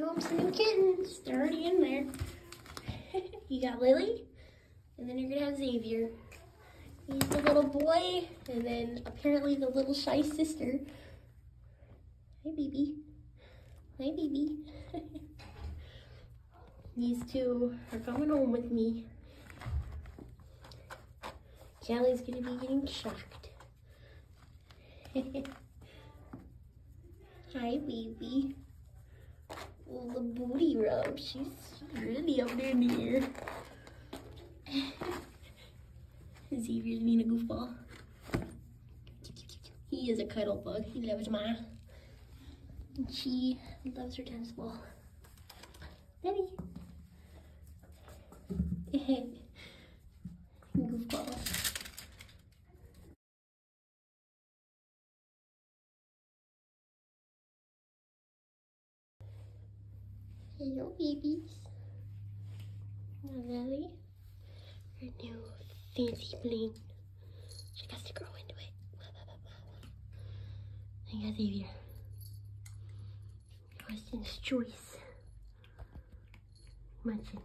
I'm seeing kittens. They're already in there. you got Lilly, and then you're gonna have Zxavier. He's the little boy, and then apparently the little shy sister. Hi, baby. Hi, baby. These two are coming home with me. Kelly's gonna be getting shocked. Hi, baby. The booty rub. She's, really up there in the air. Zxavier's being a goofball. He is a cuddle bug. He loves Ma. And she loves her tennis ball. Betty. Goofball. Hello, babies. Lilly, her new fancy bling. She has to grow into it. I got Zxavier. Austin's choice. Munching.